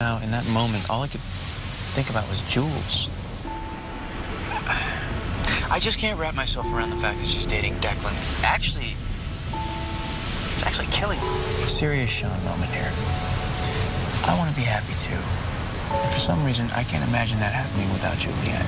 Now, in that moment, all I could think about was Jules. I just can't wrap myself around the fact that she's dating Declan. Actually, it's actually killing me. Serious Shawn moment here. I want to be happy too. And for some reason, I can't imagine that happening without Juliet.